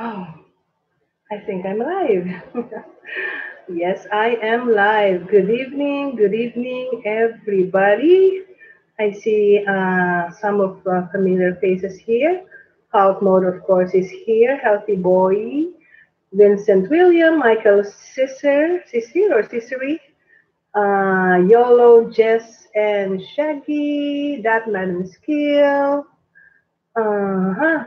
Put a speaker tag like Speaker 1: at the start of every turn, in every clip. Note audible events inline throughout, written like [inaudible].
Speaker 1: Oh, [sighs] I think I'm live. [laughs] yes, I am live. Good evening, good evening, everybody. I see uh, some of uh, familiar faces here. Hulk Mode, of course, is here. Healthy Boy, Vincent William, Michael Sisser, Sisser or Sissery, uh, YOLO, Jess, and Shaggy, That Man Skill. Uh-huh.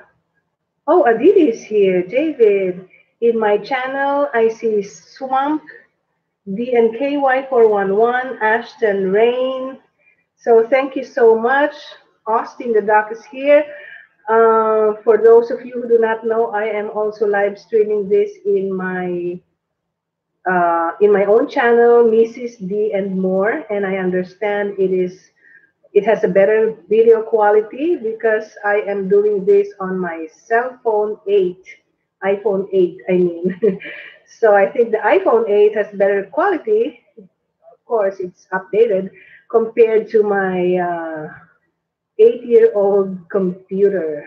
Speaker 1: Oh, Aditi is here. David, in my channel, I see Swamp, DNKY411, Ashton Rain. So thank you so much. Austin the Doc is here. Uh, for those of you who do not know, I am also live streaming this in my uh, in my own channel, Mrs. Dee and more. And I understand it is it has a better video quality because I am doing this on my cell phone 8, iPhone 8, I mean. [laughs] so I think the iPhone 8 has better quality. Of course, it's updated compared to my uh, eight-year-old computer.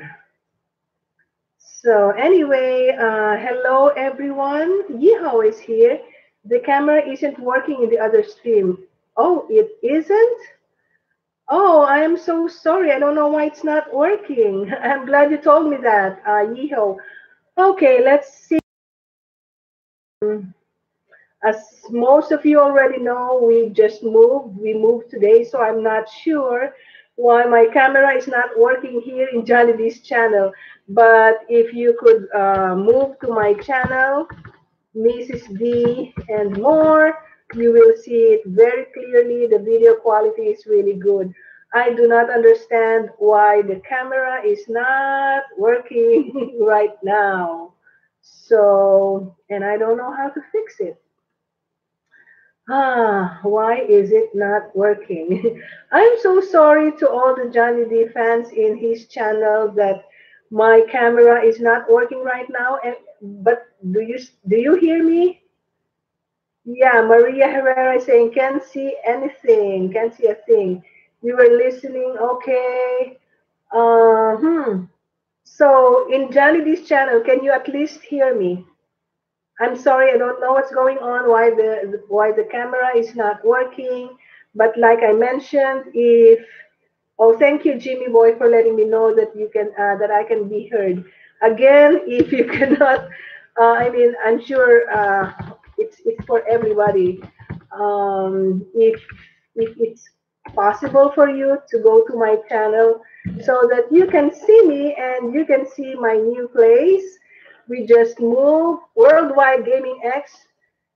Speaker 1: So anyway, uh, hello everyone. Yeehaw is here. The camera isn't working in the other stream. Oh, it isn't? Oh, I am so sorry. I don't know why it's not working. [laughs] I'm glad you told me that, uh, Yeehaw. Okay, let's see. As most of you already know, we just moved. We moved today, so I'm not sure why my camera is not working here in Dee's channel. But if you could uh, move to my channel, Mrs. Dee and more, you will see it very clearly. The video quality is really good. I do not understand why the camera is not working [laughs] right now. So, and I don't know how to fix it. Ah, why is it not working? [laughs] I'm so sorry to all the Johnny Dee fans in his channel that my camera is not working right now. And but do you do you hear me? Yeah, Maria Herrera is saying, can't see anything, can't see a thing. You were listening, okay. Uh, hmm. So in Dee's channel, can you at least hear me? I'm sorry, I don't know what's going on, why the why the camera is not working. But like I mentioned, if oh, thank you, Jimmy Boy, for letting me know that you can uh, that I can be heard. Again, [laughs] if you cannot, uh, I mean, I'm sure uh, it's it's for everybody. Um, if if it's possible for you to go to my channel so that you can see me and you can see my new place. We just moved Worldwide Gaming X.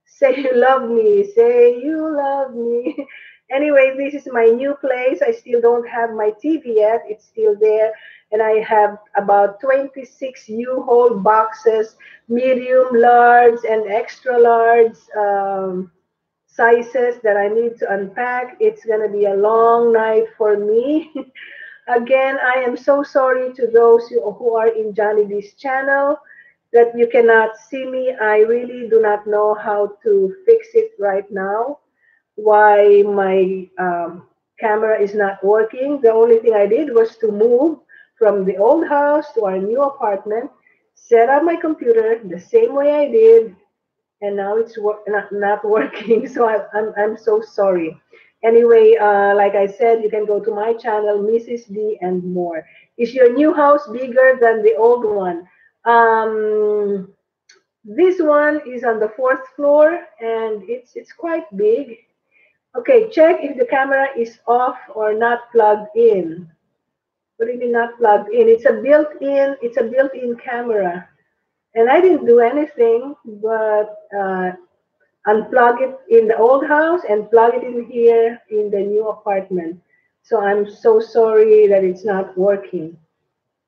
Speaker 1: Say you love me. Say you love me. [laughs] anyway, this is my new place. I still don't have my TV yet. It's still there and I have about 26 U-Haul boxes, medium, large, and extra large um, sizes that I need to unpack. It's going to be a long night for me. [laughs] Again, I am so sorry to those who are in Johnny Dee's channel that you cannot see me. I really do not know how to fix it right now. Why my um, camera is not working. The only thing I did was to move from the old house to our new apartment, set up my computer the same way I did, and now it's not, not working. [laughs] So I, I'm, I'm so sorry. Anyway, uh, like I said, you can go to my channel, Mrs. Dee and more. Is your new house bigger than the old one? Um, this one is on the fourth floor and it's it's quite big. Okay, check if the camera is off or not plugged in really not plugged in. It's a built-in, it's a built-in camera. And I didn't do anything but uh, unplug it in the old house and plug it in here in the new apartment. So I'm so sorry that it's not working.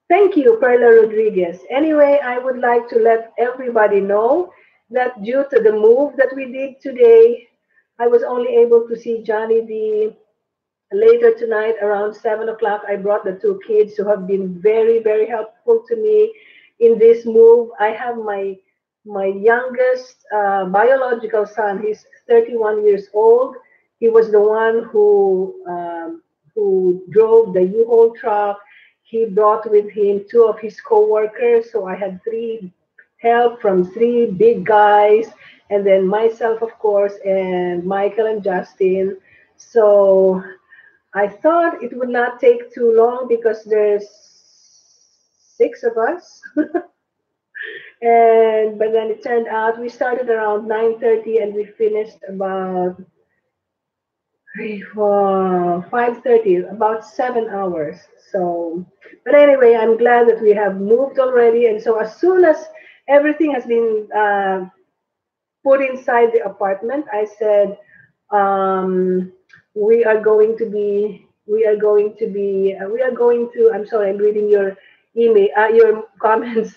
Speaker 1: Thank you, Perla Rodriguez. Anyway, I would like to let everybody know that due to the move that we did today, I was only able to see Johnny Dee later tonight around seven o'clock. I brought the two kids who have been very very helpful to me in this move. I have my my youngest uh, biological son. He's 31 years old. He was the one who um, who drove the u-haul truck. He brought with him two of his co-workers. So i had three help from three big guys, and then myself, of course, and Michael and Justin. So I thought it would not take too long because there's six of us. [laughs] and but then it turned out we started around 9:30 and we finished about uh, 5.30 about seven hours so but anyway i'm glad that we have moved already and so as soon as everything has been uh, put inside the apartment i said um, we are going to be we are going to be uh, we are going to i'm sorry i'm reading your email uh, your comments.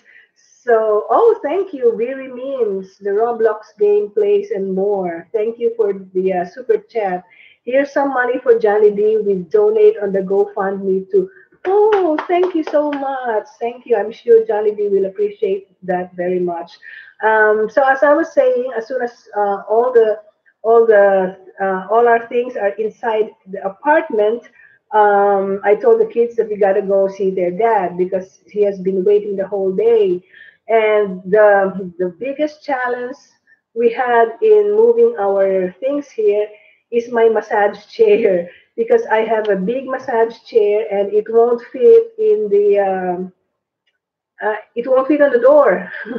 Speaker 1: So oh thank you very memes the roblox game plays and more. Thank you for the uh, super chat. Here's some money for johnny dee. We donate on the gofundme to oh thank you so much thank you i'm sure johnny dee will appreciate that very much um, so as i was saying as soon as uh, all the all the uh, all our things are inside the apartment. Um, I told the kids that we gotta go see their dad because he has been waiting the whole day. And the the biggest challenge we had in moving our things here is my massage [laughs] chair because I have a big massage chair and it won't fit in the um, uh, it won't fit on the door. [laughs]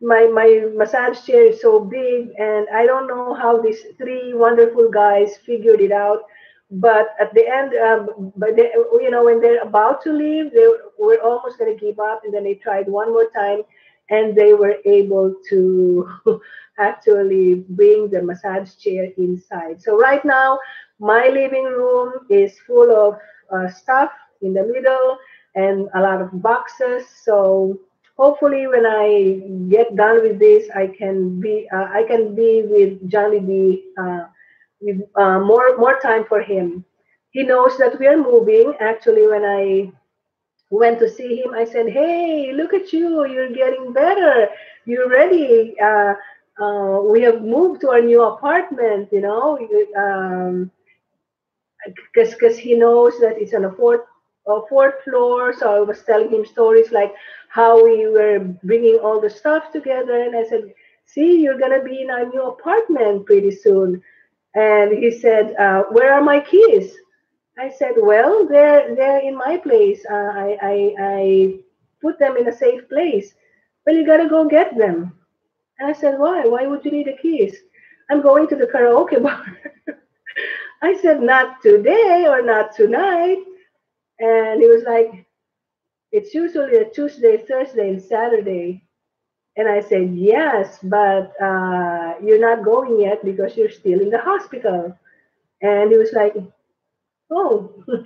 Speaker 1: my my massage chair is so big and i don't know how these three wonderful guys figured it out but at the end um, but they, you know when they're about to leave they were almost going to give up and then they tried one more time and they were able to [laughs] actually bring the massage chair inside so right now my living room is full of uh, stuff in the middle and a lot of boxes so hopefully when I get done with this, I can be uh, I can be with Johnny Dee uh, with uh, more more time for him. He knows that we are moving. Actually, when I went to see him, I said, "Hey, look at you! You're getting better. You're ready. Uh, uh, we have moved to our new apartment. You know." Um, because because he knows that it's on a fourth uh, fourth floor. So I was telling him stories like how we were bringing all the stuff together. And I said, see, you're going to be in our new apartment pretty soon. And he said, uh, where are my keys? I said, well, they're, they're in my place. Uh, I, I, I put them in a safe place. Well, you got to go get them. And I said, why? Why would you need the keys? I'm going to the karaoke [laughs] bar. I said, not today or not tonight. And he was like, it's usually a Tuesday, Thursday, and Saturday. And I said, yes, but uh, you're not going yet because you're still in the hospital. And he was like, oh, [laughs]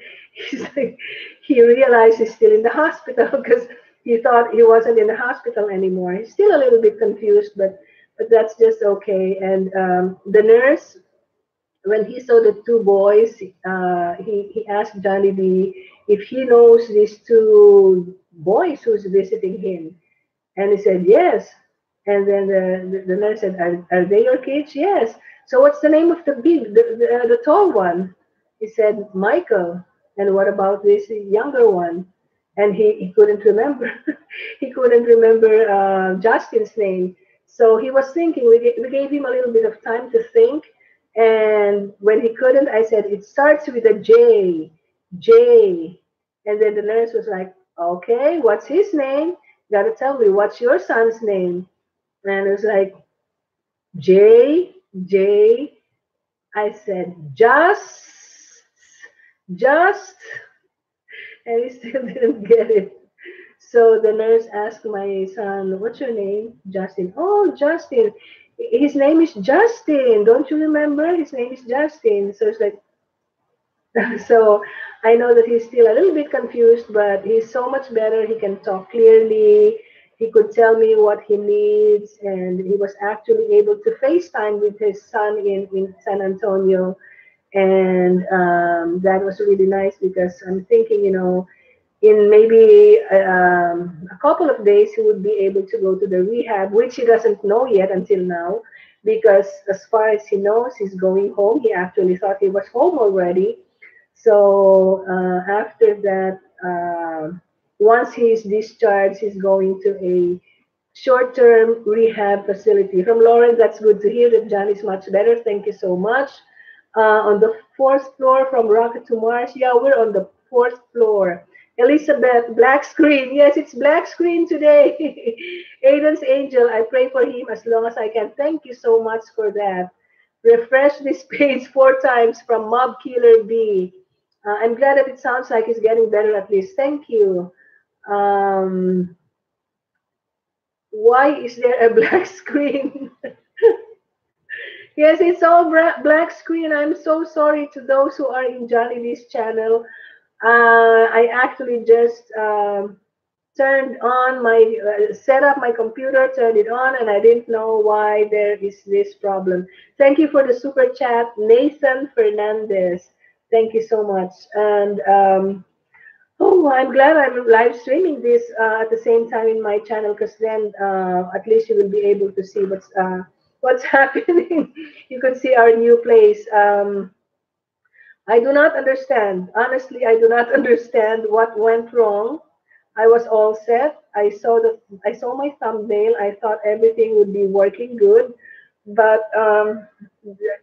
Speaker 1: he's like, he realized he's still in the hospital [laughs] because he thought he wasn't in the hospital anymore. He's still a little bit confused, but but that's just okay. And um, the nurse, when he saw the two boys, uh, he he asked Johnny Dee if he knows these two boys who's visiting him. And he said, yes. And then the, the, the nurse said, are, are they your kids? Yes. So what's the name of the big, the, the, uh, the tall one? He said, Michael. And what about this younger one? And he, he couldn't remember. [laughs] he couldn't remember uh, Justin's name. So he was thinking, we, we gave him a little bit of time to think. And when he couldn't, I said, it starts with a J, J. And then the nurse was like, okay, what's his name? You gotta tell me, what's your son's name? And it was like, Jay, Jay. Said, just, just. And he still [laughs] didn't get it. So the nurse asked my son, what's your name? Justin. Oh, Justin. His name is Justin. Don't you remember? His name is Justin. So it's like, [laughs] so I know that he's still a little bit confused, but he's so much better. He can talk clearly. He could tell me what he needs, and he was actually able to FaceTime with his son in, in San Antonio. And um, that was really nice because I'm thinking, you know, in maybe um, a couple of days, he would be able to go to the rehab, which he doesn't know yet until now, because as far as he knows, he's going home. He actually thought he was home already so uh, after that, uh, once he's discharged, he's going to a short-term rehab facility. From Lauren, that's good to hear that John is much better. Thank you so much. Uh, on the fourth floor from Rocket to Mars. Yeah, we're on the fourth floor. Elizabeth, black screen. Yes, it's black screen today. [laughs] Aiden's angel, I pray for him as long as I can. Thank you so much for that. Refresh this [laughs] page four times from Mob Killer B. Uh, I'm glad that it sounds like it's getting better at least. Thank you. Um, why is there a [laughs] black screen? yes, it's all black screen. I'm so sorry to those who are in Johnny Dee's channel. Uh, I actually just um, turned on my, uh, set up my computer, turned it on, and I didn't know why there is this problem. Thank you for the super chat, Nathan Fernandez. Thank you so much. And um, oh, I'm glad I'm live streaming this uh, at the same time in my channel because then uh, at least you will be able to see what's uh, what's [laughs] happening. you can see our new place. Um, I do not understand. Honestly, I do not [laughs] understand what went wrong. I was all set. I saw the I saw my thumbnail. I thought everything would be working good, but um,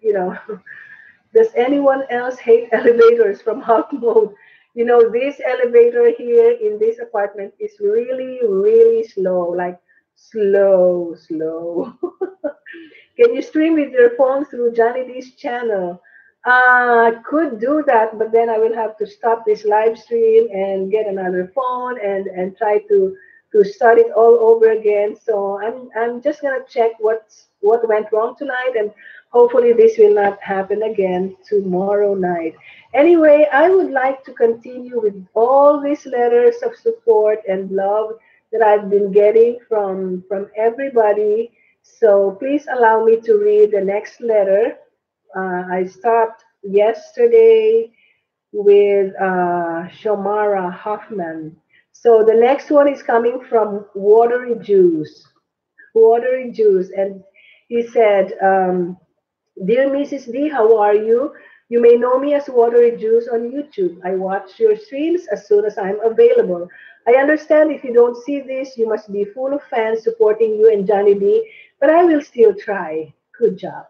Speaker 1: you know, [laughs] does anyone else hate [laughs] elevators from hot mode? You know, this elevator here in this apartment is really, really slow. Like slow, slow. Can you stream with your phone through Johnny Dee's channel? I uh, could do that, but then I will have to stop this live stream and get another phone and and try to to start it all over again. So I'm I'm just gonna check what's what went wrong tonight, and hopefully this will not happen again tomorrow night. Anyway, I would like to continue with all these letters of support and love that I've been getting from from everybody. So please allow me to read the next letter uh, I stopped yesterday with uh, Shomara Hoffman. So the next one is coming from Watery Juice. Watery Juice. And he said, um, Dear Mrs. Dee, how are you? You may know me as Watery Juice on YouTube. I watch your streams as soon as I'm available. I understand if you don't see this, you must be full of fans supporting you and Johnny Dee, but I will still try. Good job.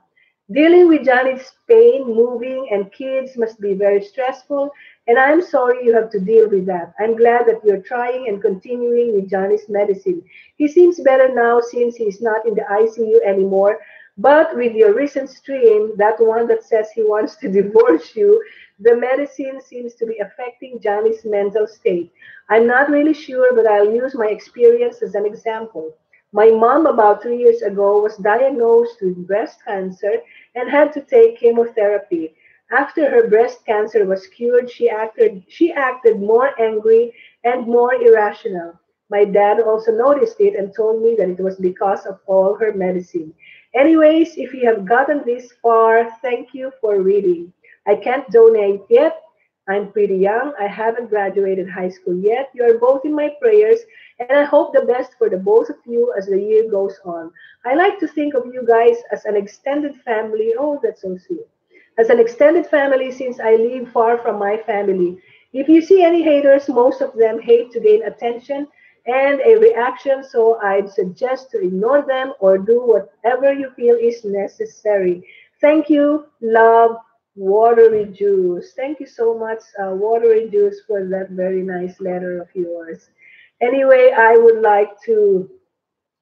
Speaker 1: Dealing with Johnny's pain, moving, and kids must be very stressful, and I'm sorry you have to deal with that. I'm glad that you're trying and continuing with Johnny's medicine. He seems better now since he's not in the ICU anymore, but with your recent stream, that one that says he wants to [laughs] divorce you, the medicine seems to be affecting Johnny's mental state. I'm not really sure, but I'll use my experience as an example. My mom, about three years ago, was diagnosed with breast cancer and had to take chemotherapy. After her breast cancer was cured, she acted, she acted more angry and more irrational. My dad also noticed it and told me that it was because of all her medicine. Anyways, if you have gotten this far, thank you for reading. I can't donate yet. I'm pretty young. I haven't graduated high school yet. You are both in my prayers and I hope the best for the both of you as the year goes on. I like to think of you guys as an extended family. Oh, that's so sweet. As an extended family since I live far from my family. If you see any haters, most of them hate to gain attention and a reaction, so I'd suggest to ignore them or do whatever you feel is necessary. Thank you. Love, Watery Juice. Thank you so much, uh, Watery Juice, for that very nice letter of yours. Anyway, I would like to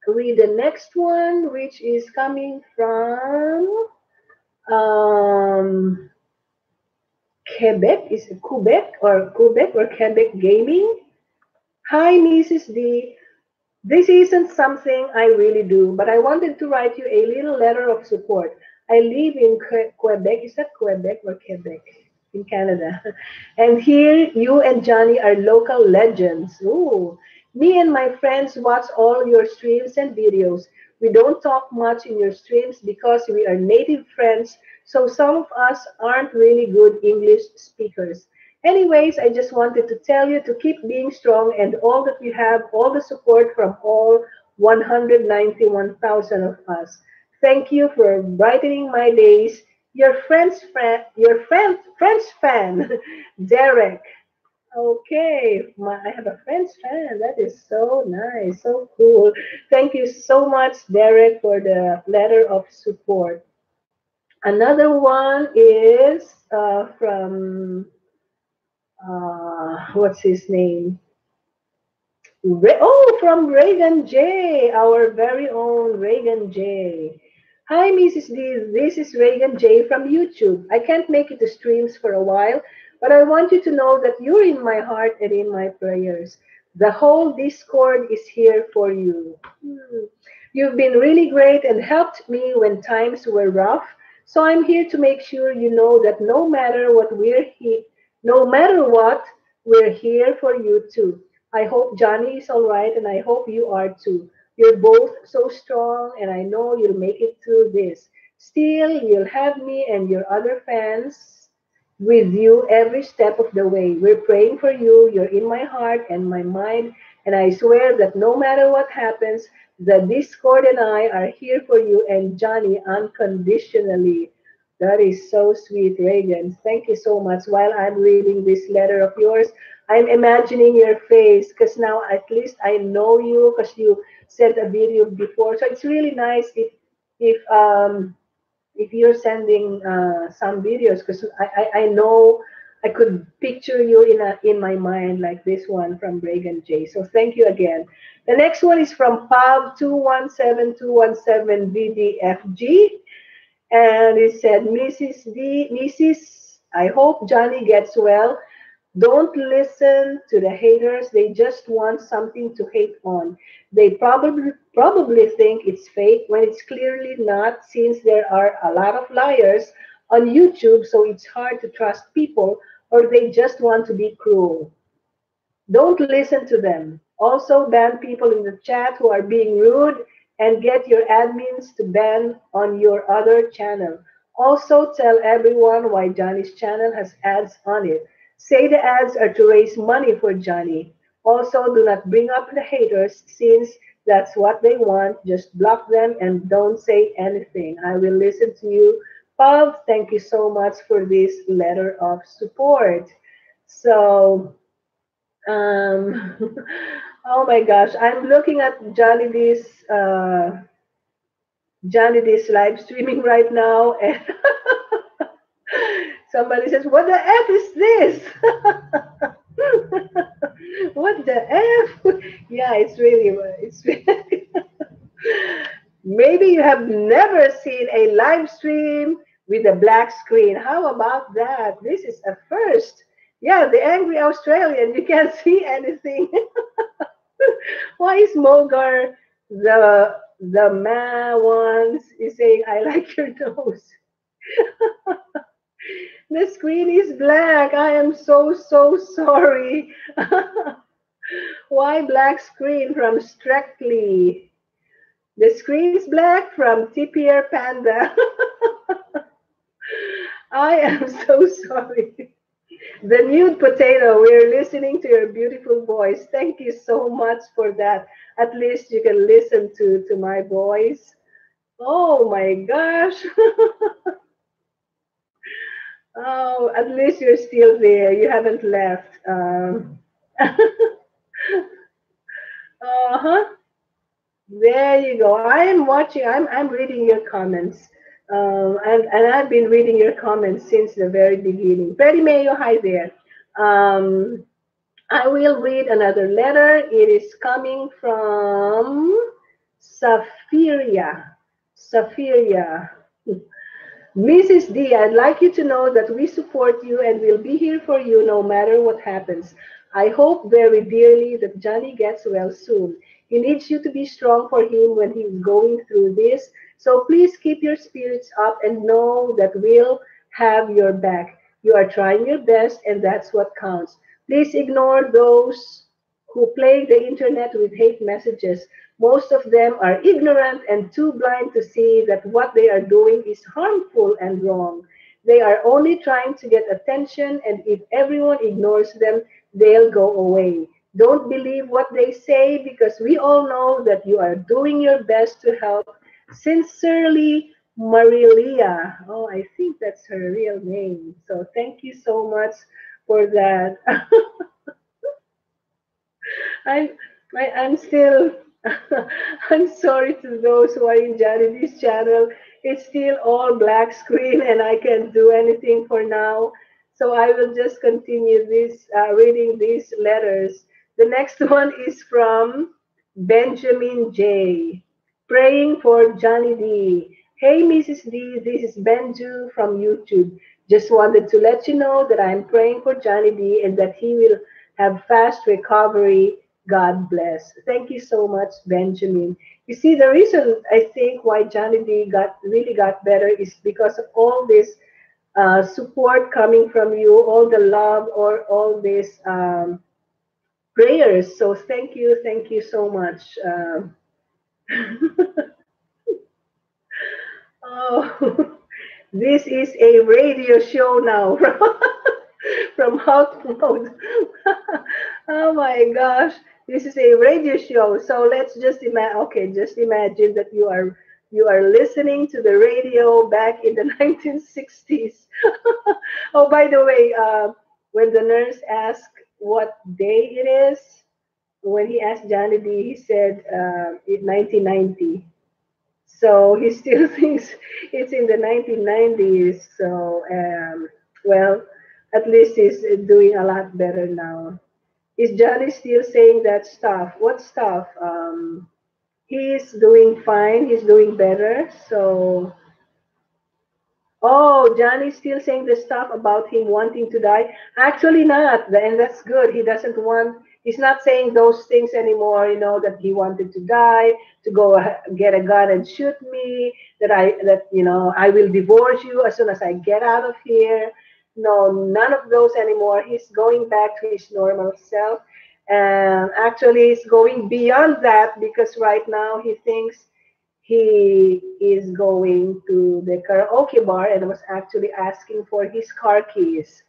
Speaker 1: read the next one, which is coming from um, Quebec. Is it Quebec or Quebec or Quebec Gaming? Hi, Mrs. Dee. This isn't something I really do, but I wanted to write you a little letter of support. I live in Quebec. Is that Quebec or Quebec? in Canada. [laughs] And here, you and Johnny are local legends. Ooh. Me and my friends watch all your streams and videos. We don't talk much in your streams because we are native friends, so some of us aren't really good English speakers. Anyways, I just wanted to tell you to keep being strong and all that you have, all the support from all 191,000 of us. Thank you for brightening my days your friend's friend, your friend, French fan, [laughs] Derek. Okay, my, I have a French fan. That is so nice, so cool. Thank you so much, Derek, for the letter of support. Another one is uh, from uh, what's his name? Re- oh, from Reagan J, our very own Reagan J. Hi, Mrs. Dee. This is Reagan J from YouTube. I can't make it to streams for a while, but I want you to know that you're in my heart and in my prayers. The whole Discord is here for you. Hmm. You've been really great and helped me when times were rough. So I'm here to make sure you know that no matter what we're here, no matter what, we're here for you too. I hope Johnny is all right, and I hope you are too. You're both so strong, and I know you'll make it through this. Still, you'll have me and your other fans with you every step of the way. We're praying for you. You're in my heart and my mind, and I swear that no matter what happens, the Discord and I are here for you and Johnny unconditionally. That is so sweet, Reagan. Thank you so much. While I'm reading this letter of yours, I'm imagining your face because now at least I know you because you sent a video before. So it's really nice if if um if you're sending uh, some videos because I, I I know I could picture you in a in my mind like this one from Reagan J. So thank you again. The next one is from PAV217217VDFG. And it said, Mrs. Dee, Mrs. I hope Johnny gets well. Don't listen to the haters. They just want something to hate on. They probably probably think it's fake when it's clearly not, since there are a lot of liars on YouTube, so it's hard to trust people, or they just want to be cruel. Don't listen to them. Also, ban people in the chat who are being rude and get your admins to ban on your other channel. Also, tell everyone why Johnny's channel has ads on it. Say the ads are to raise money for Johnny. Also, do not bring up the haters since that's what they want. Just block them and don't say anything. I will listen to you. Bob, thank you so much for this letter of support. So, um, [laughs] oh my gosh, I'm looking at Johnny Dee's uh, Johnny Dee's live streaming [laughs] right now, and somebody says, "What the f is this?" [laughs] what the f? yeah, it's really it's. Really [laughs] Maybe you have never seen a live stream with a black screen. How about that? This is a first. Yeah, the angry Australian, you can't [laughs] see anything. Why is Mogar the the man ones is saying I like your nose? The screen is black. I am so so sorry. [laughs] Why black screen from Strictly? The screen is black from TPR Panda. [laughs] I am so sorry. The nude potato, we're listening to your beautiful voice. Thank you so much for that. At least you can listen to, to my voice. Oh my gosh. [laughs] oh, at least you're still there. You haven't left. Um, [laughs] uh-huh. There you go. I am watching. I'm I'm reading your comments. Um, and, and I've been reading your comments since the very beginning. Betty Mayo, hi there. Um, I will read another letter. It is coming from Safiria. Safiria. Mrs. Dee, I'd like you to know that we support you and will be here for you no matter what happens. I hope very dearly that Johnny gets well soon. He needs you to be strong for him when he's going through this so please keep your spirits up and know that we'll have your back. You are trying your best, and that's what counts. Please ignore those who plague the internet with hate messages. Most of them are ignorant and too blind to see that what they are doing is harmful and wrong. They are only trying to get attention, and if everyone ignores them, they'll go away. Don't believe what they say because we all know that you are doing your best to help Sincerely, Marilia. Oh, I think that's her real name. So thank you so much for that. [laughs] I'm I, I'm still [laughs] I'm sorry to those who are in Johnny Dee's channel. It's still all black screen and I can't do anything for now. So I will just continue this uh, reading these letters. The next [laughs] one is from Benjamin J. Praying for Johnny Dee. Hey, Mrs. Dee, this is Benju from YouTube. Just wanted to let you know that I'm praying for Johnny Dee and that he will have fast recovery. God bless. Thank you so much, Benjamin. You see, the reason I think why Johnny Dee got really got better is because of all this uh, support coming from you, all the love, or all this um, prayers. So thank you, thank you so much. Um, [laughs] oh, [laughs] this is a radio show now [laughs] from, from Hot Mode. oh my gosh, this is a radio show. So let's just imagine. Okay, just imagine that you are you are listening to the radio back in the [laughs] 1960s. [laughs] oh, by the way, uh, when the nurse asked what day it is, when he asked Johnny Dee, he said uh, 1990. So he [laughs] still thinks it's in the 1990s. So, um, well, at least he's doing a lot better now. Is Johnny still saying that stuff? What stuff? Um, he's doing fine. He's doing better. So, oh, Johnny's still saying the stuff about him wanting to die. Actually, not. And that's good. He doesn't want. He's not saying those things anymore. You know that he wanted to die, to go get a gun and shoot me. That I that you know I will divorce you as soon as I get out of here. No, none of those anymore. He's going back to his normal self. And actually he's going beyond that because right now he thinks he is going to the karaoke bar and was actually asking for his car keys.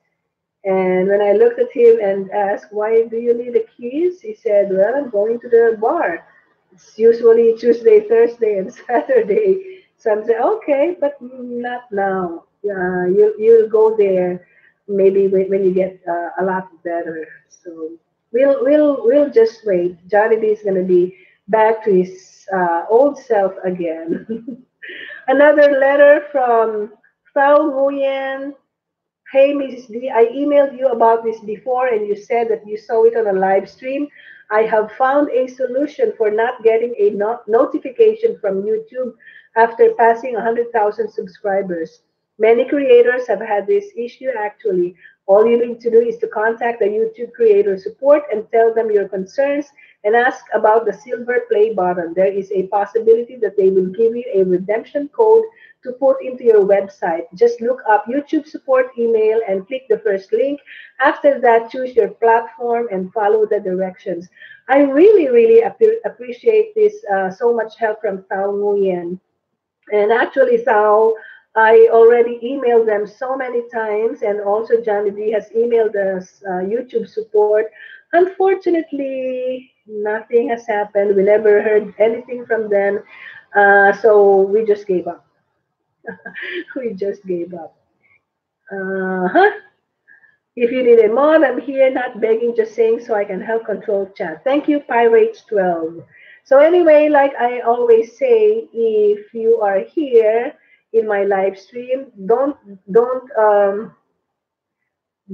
Speaker 1: And when i looked at him and asked why do you need the keys? he said well i'm going to the bar. It's usually tuesday thursday and [laughs] saturday. So i'm saying okay but not now uh, you, you'll go there maybe when, you get uh, a lot better so we'll we'll we'll just wait. Johnny Dee is gonna be back to his uh, old self again. [laughs] Another letter from Thao Nguyen. Hey, Mrs. Dee, I emailed you about this before and you said that you saw it on a live stream. I have found a solution for not getting a not notification from YouTube after passing 100,000 subscribers. Many creators have had this issue actually. All you need to do is to contact the YouTube creator support and tell them your concerns and ask about the silver play button. There is a possibility that they will give you a redemption code to put into your website. Just look up YouTube support email and click the first link. After that, choose your platform and follow the directions. I really, really ap appreciate this uh, so much help from Thao Nguyen. And actually, Thao I already emailed them so many times, and also Johnny Dee has emailed us uh, YouTube support. Unfortunately, nothing has happened. We never heard anything from them, uh, so we just gave up. [laughs] we just gave up. Uh-huh. If you need a mod, I'm here, not begging, just saying so I can help control chat. Thank you, Pirates12. So anyway, like I always say, if you are here, in my live stream. Don't don't um,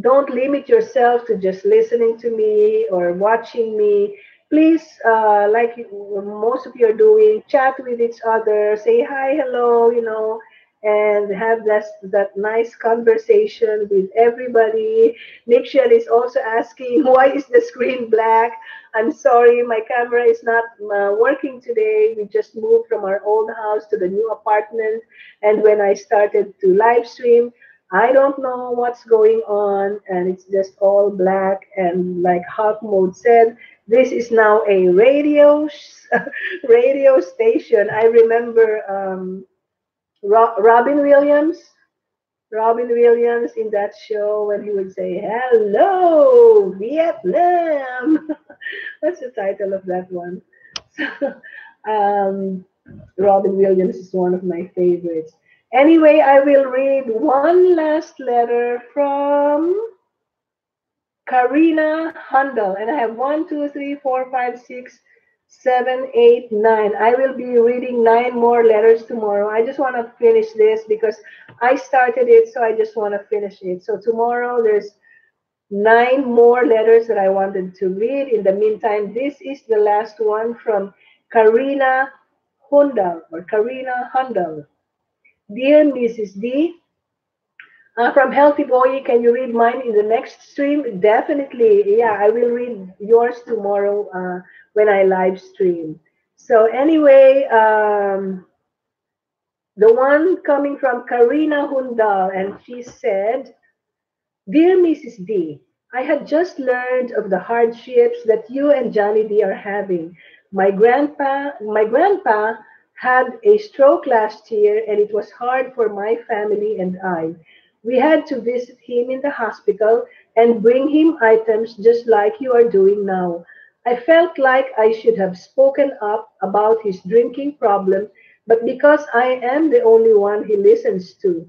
Speaker 1: don't limit yourself to just listening to me or watching me. Please, uh, like most of you are doing, chat with each other, say hi, hello, you know, and have that, that nice conversation with everybody. Shell is also asking, [laughs] why is the screen black? I'm sorry, my camera is not uh, working today. We just moved from our old house to the new apartment. And when I started to live stream, I don't know what's going on. And it's just all black. And like Hawk Mode said, this is now a radio [laughs] radio station. I remember um, Ro Robin Williams. Robin Williams in that show when he would say, Hello, Vietnam. [laughs] What's the title of that one? [laughs] um, Robin Williams is one of my favorites. Anyway, I will read one last letter from Karina Handel, and I have one, two, three, four, five, six, seven, eight, nine. I will be reading nine more letters tomorrow. I just want to finish this because I started it, so I just want to finish it. So tomorrow there's nine more letters that I wanted to read. In the meantime, this is the last one from Karina Hundal or Karina Handel. Dear Mrs. Dee, uh, from Healthy Boy, can you read mine in the next stream? Definitely. Yeah, I will read yours tomorrow uh, when I live stream. So anyway, um, the one coming from Karina Hundal, and she said, Dear Mrs. Dee, I had just learned of the hardships that you and Johnny Dee are having. My grandpa, my grandpa had a stroke last year, and it was hard for my family and I. We had to visit him in the hospital and bring him items just like you are doing now. I felt like I should have spoken up about his drinking problem, but because I am the only one he listens to,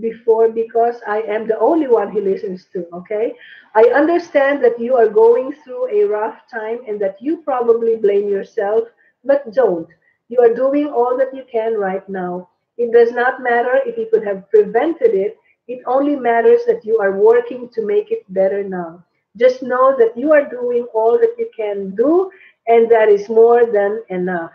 Speaker 1: before because I am the only one he listens to, okay? I understand that you are going through a rough time and that you probably blame yourself, but don't. You are doing all that you can right now. It does not matter if you could have prevented it. It only matters that you are working to make it better now. Just know that you are doing all that you can do, and that is more than enough.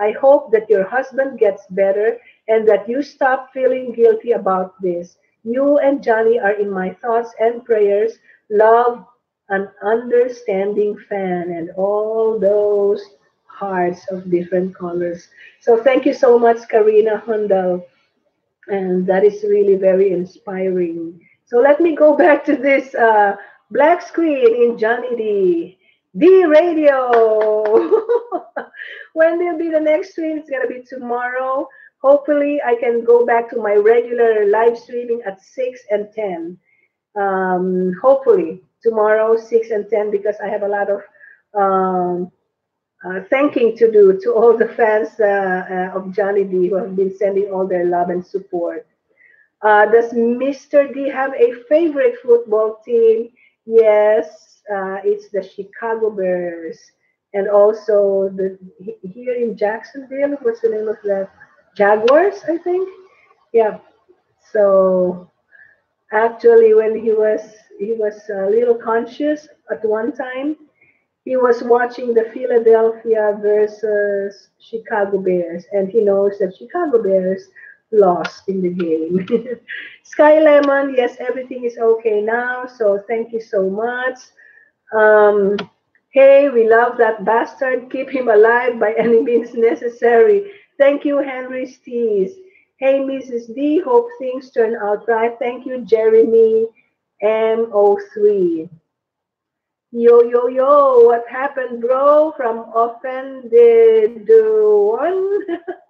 Speaker 1: I hope that your husband gets better and that you stop feeling guilty about this. You and Johnny are in my thoughts and prayers. Love, an understanding fan, and all those hearts of different colors. So thank you so much, Karina Hundal. And that is really very inspiring. So let me go [laughs] back to this uh, black screen in Johnny Dee. D Radio. [laughs] when will be the next stream? It's going to be tomorrow. Hopefully, I can go back to my regular live streaming at 6 and 10. Um, hopefully, tomorrow, 6 and 10, because I have a lot of um, uh, thanking to do to all the fans uh, uh, of Johnny Dee who have been sending all their love and support. Uh, does Mr. Dee have a favorite football team? Yes, uh, it's the Chicago Bears. And also the here in Jacksonville, what's the name of that? Jaguars, I think. Yeah. So actually, when he was he was a little conscious at one time, he was watching the Philadelphia versus Chicago Bears, and he knows that Chicago Bears lost in the game. [laughs] Sky Lemon, yes, everything is okay now. So thank you so much. Um, hey, we love that bastard. Keep him alive by any means necessary. Thank you, Henry Stees. Hey, Mrs. Dee, hope things turn out right. Thank you, Jeremy M03. Yo, yo, yo, what happened, bro? From offended one? [laughs]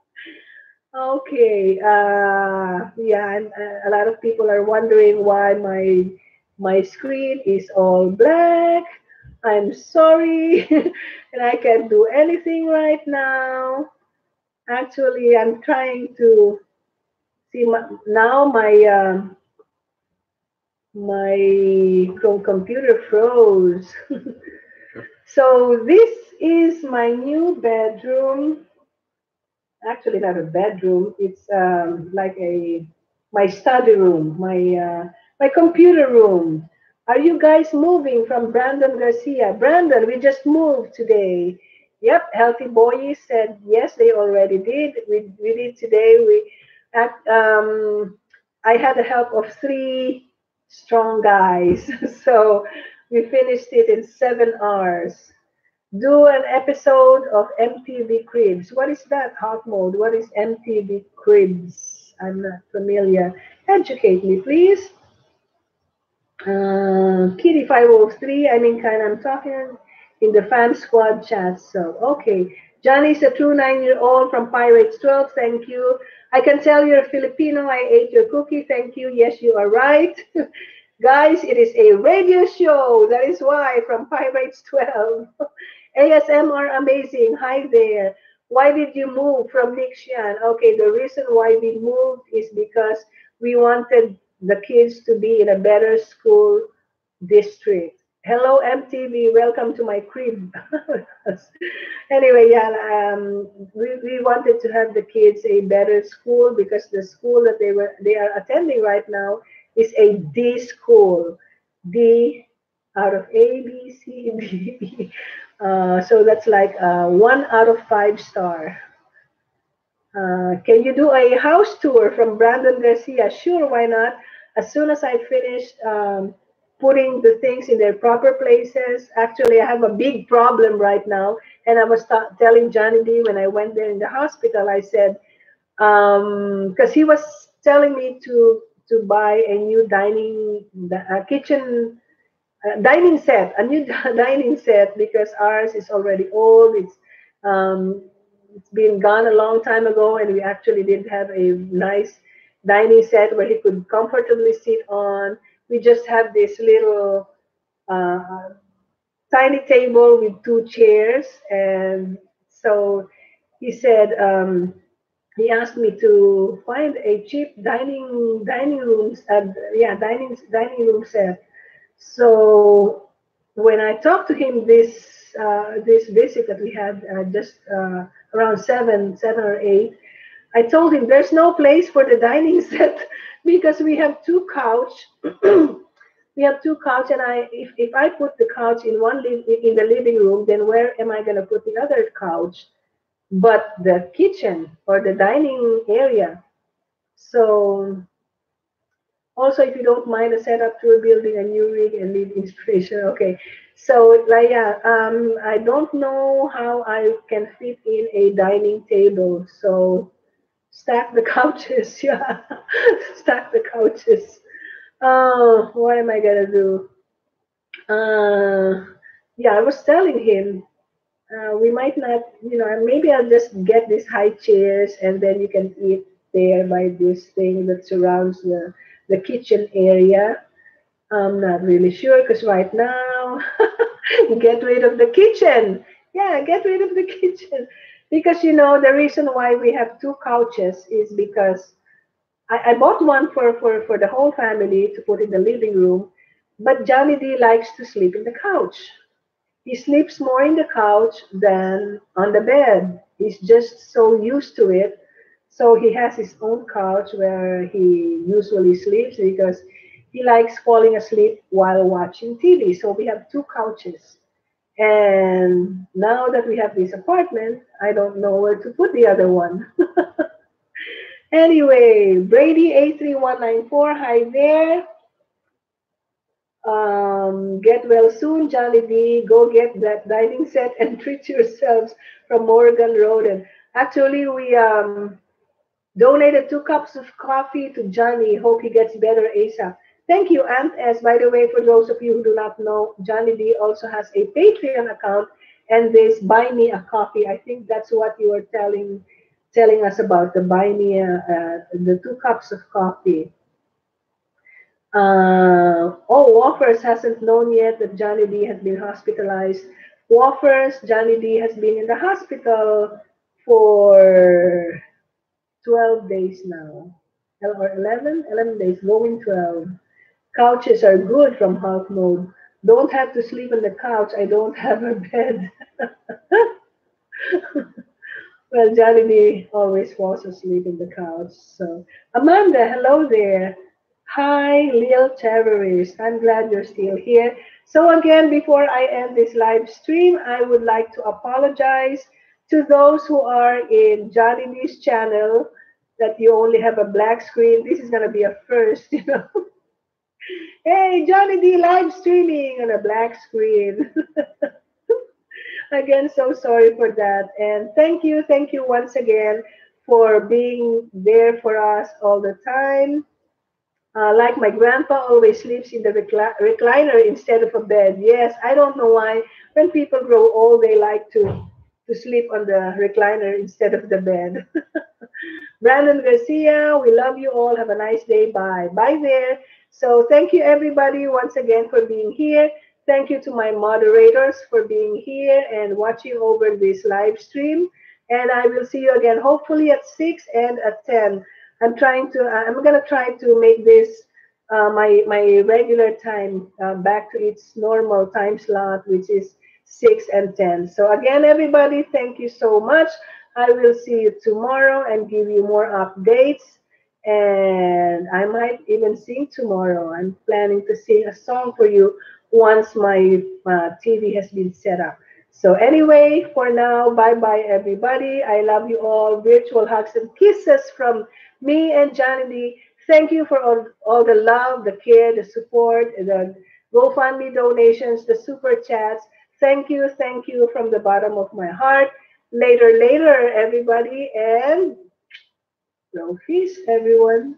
Speaker 1: okay, uh, yeah, and, uh, a lot of people are wondering why my my screen is all black. I'm sorry, [laughs] and I can't do anything right now. Actually, I'm trying to see my, now my um, my Chrome computer froze. [laughs] so this is my new bedroom. Actually, not a bedroom. It's um, like a my study room, my uh, my computer room. Are you guys moving from Brandon Garcia? Brandon, we just moved today. Yep, Healthy Boy said yes, they already did. We, we did today. We at um, I had the help of three strong guys. [laughs] so we finished it in seven hours. Do an episode of MTV Cribs. What is that hot mode? What is MTV Cribs? I'm not familiar. Educate me, please. Uh, Kitty 503, I mean, kind I'm talking in the fan squad chat. So, okay. Johnny's a true nine year old from Pirates 12. Thank you. I can tell you're Filipino. I ate your cookie. Thank you. Yes, you are right. [laughs] Guys, it is a radio show. That is why from Pirates 12. [laughs] ASMR amazing. Hi there. Why did you move from Nixian? Okay, the reason why we moved is because we wanted the kids to be in a better school district. Hello, MTV. Welcome to my crib. [laughs] anyway, yeah, um, we, we wanted to have the kids a better school because the school that they were they are attending right now is a D school. D out of A, B, C, D. Uh, so that's like uh, one out of five star. Uh, can you do a house tour from Brandon Garcia? Sure, why not? As soon as I finished um, putting the things in their proper places. Actually, I have a big problem right now. And I was telling Johnny Dee when I went there in the hospital, I said, because um, he was telling me to to buy a new dining uh, kitchen uh, dining set, a new [laughs] dining set because ours is already old. It's um, it's been gone a long time ago, and we actually didn't have a nice dining set where he could comfortably sit on we just have this little uh, tiny table with two chairs. And so he said, um, he asked me to find a cheap dining dining rooms uh, yeah dining dining room set so when i talked to him this uh, this visit that we had uh, just uh, around seven seven or eight i told him there's no place for the dining [laughs] set because we have two couch [clears throat] we have two couch and i if, if i put the couch in one in the living room then where am i going to put the other couch but the kitchen or the dining area? So also if you don't mind a setup tour building a new rig and need inspiration okay so like yeah um i don't know how i can fit in a dining table so stack the [laughs] couches. Yeah, stack the couches. Oh, what am I gonna do? Uh, yeah, I was telling him uh, we might not, you know, maybe I'll just get these high chairs and then you can eat there by this thing that surrounds the the kitchen area. I'm not really sure because right now, [laughs] get rid of the kitchen. Yeah, get rid of the [laughs] kitchen because you know the reason why we have two couches is because I, I bought one for, for for the whole family to put in the living room but johnny dee likes to sleep in the couch he sleeps more in the couch than on the bed he's just so used to it so he has his own couch where he usually sleeps because he likes falling asleep while watching tv so we have two couches and now that we have this apartment, I don't know where to put the other one. [laughs] anyway, Brady A3194, hi there. Um, get well soon, Johnny Dee. Go get that dining set and [laughs] treat yourselves from Morgan Road. And actually, we um, donated two cups of coffee to Johnny. Hope he gets better ASAP. Thank you, Aunt S. By the way, for those of you who do not know, Johnny Dee also has a Patreon account and this buy me a coffee. I think that's what you were telling telling us about the buy me a, uh, the two cups of coffee. Uh, oh, Woffers hasn't known yet that Johnny Dee has been hospitalized. Woffers, Johnny Dee has been in the hospital for 12 days now, or 11, 11 days, going 12. Couches are good from Hulk mode. Don't have to sleep on the couch. I don't [laughs] have a bed. [laughs] well, Johnny always falls asleep in the couch. So, Amanda, hello there. Hi, Lil Terrorist. I'm glad you're still here. So, again, before I end this live stream, I would like to apologize to those who are in Dee's channel that you only have a black screen. This is going to be a first, [laughs] you know. Hey, Johnny Dee live streaming on a black screen. [laughs] again, so sorry for that. And thank you, thank you once again for being there for us all the time. Uh, like my grandpa always sleeps in the recli recliner instead of a bed. Yes, I don't know why. When people grow old, they like to to sleep on the recliner instead of the bed. [laughs] Brandon Garcia, we love you all. Have a nice day. Bye. Bye there. So thank you everybody once again for being here. Thank you to my moderators for being here and watching over this live stream. And I will see you again, hopefully at 6 and at 10. I'm trying to, I'm going to try to make this uh, my my regular time uh, back to its normal time slot, which is six and ten. So again, everybody, thank you so much. I will see you tomorrow and give you more updates. And I might even sing tomorrow. I'm planning to sing a song for you once my uh, TV has been set up. So anyway, for now, bye-bye everybody. I love you all. Virtual hugs and kisses from me and Dee. Thank you for all, all the love, the care, the support, the GoFundMe donations, the super chats. Thank you, thank you from the bottom of my heart. Later, later, everybody, and no feast, everyone.